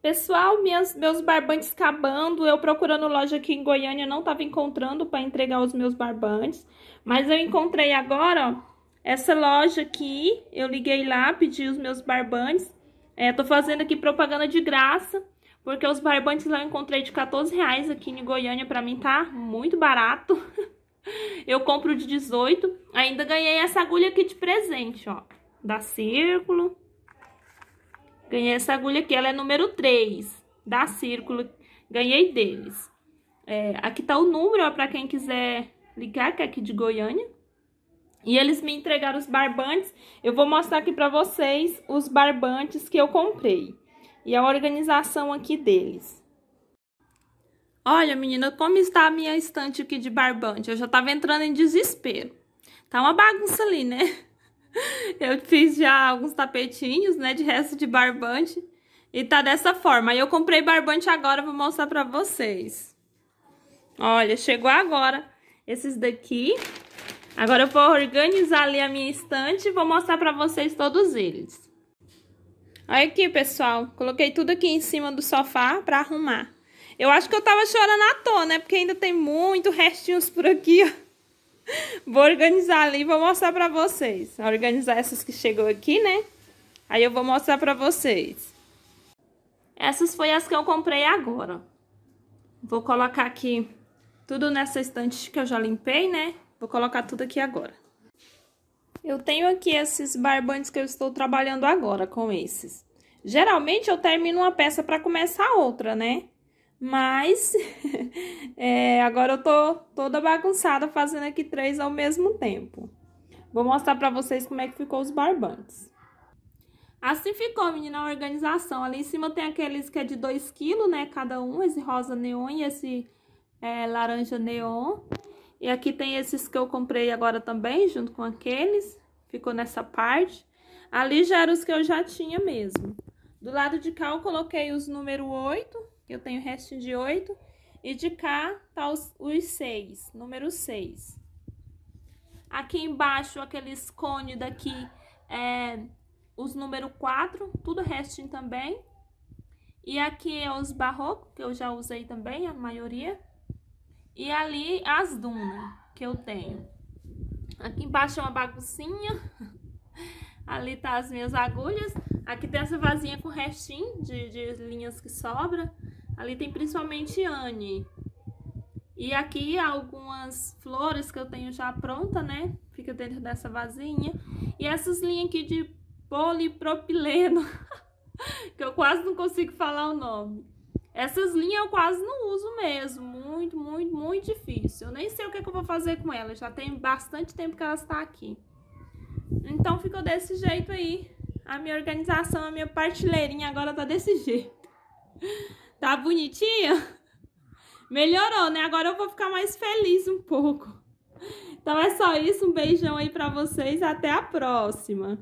Pessoal, minhas, meus barbantes acabando, eu procurando loja aqui em Goiânia, não tava encontrando para entregar os meus barbantes. Mas eu encontrei agora, ó, essa loja aqui, eu liguei lá, pedi os meus barbantes. É, tô fazendo aqui propaganda de graça, porque os barbantes lá eu encontrei de 14 reais aqui em Goiânia, pra mim tá muito barato. eu compro de 18, ainda ganhei essa agulha aqui de presente, ó, da Círculo. Ganhei essa agulha aqui, ela é número 3 da Círculo. Ganhei deles. É, aqui tá o número, ó, pra quem quiser ligar, que é aqui de Goiânia. E eles me entregaram os barbantes. Eu vou mostrar aqui pra vocês os barbantes que eu comprei. E a organização aqui deles. Olha, menina, como está a minha estante aqui de barbante. Eu já tava entrando em desespero. Tá uma bagunça ali, né? Eu fiz já alguns tapetinhos, né, de resto de barbante. E tá dessa forma. Eu comprei barbante agora, vou mostrar pra vocês. Olha, chegou agora esses daqui. Agora eu vou organizar ali a minha estante e vou mostrar pra vocês todos eles. Olha aqui, pessoal. Coloquei tudo aqui em cima do sofá pra arrumar. Eu acho que eu tava chorando à toa, né? Porque ainda tem muito restinhos por aqui, ó. Vou organizar ali e vou mostrar pra vocês. Organizar essas que chegou aqui, né? Aí eu vou mostrar pra vocês. Essas foi as que eu comprei agora. Vou colocar aqui tudo nessa estante que eu já limpei, né? Vou colocar tudo aqui agora. Eu tenho aqui esses barbantes que eu estou trabalhando agora com esses. Geralmente eu termino uma peça para começar outra, né? Mas é, agora eu tô toda bagunçada fazendo aqui três ao mesmo tempo. Vou mostrar pra vocês como é que ficou os barbantes. Assim ficou, menina, a organização. Ali em cima tem aqueles que é de 2 kg, né, cada um. Esse rosa neon e esse é, laranja neon. E aqui tem esses que eu comprei agora também, junto com aqueles. Ficou nessa parte. Ali já eram os que eu já tinha mesmo. Do lado de cá eu coloquei os número 8 eu tenho restinho de 8. E de cá tá os, os 6, número 6. Aqui embaixo, aqueles cone daqui, é os número 4, tudo restinho também. E aqui é os barrocos, que eu já usei também, a maioria. E ali as dunas que eu tenho. Aqui embaixo é uma baguncinha. ali tá as minhas agulhas. Aqui tem essa vasinha com restinho de, de linhas que sobra. Ali tem principalmente Anne. E aqui algumas flores que eu tenho já pronta, né? Fica dentro dessa vasinha. E essas linhas aqui de polipropileno, que eu quase não consigo falar o nome. Essas linhas eu quase não uso mesmo, muito, muito, muito difícil. Eu nem sei o que, é que eu vou fazer com elas, já tem bastante tempo que elas estão aqui. Então ficou desse jeito aí. A minha organização, a minha partilheirinha agora tá desse jeito. Tá bonitinha? Melhorou, né? Agora eu vou ficar mais feliz um pouco. Então é só isso. Um beijão aí pra vocês. Até a próxima.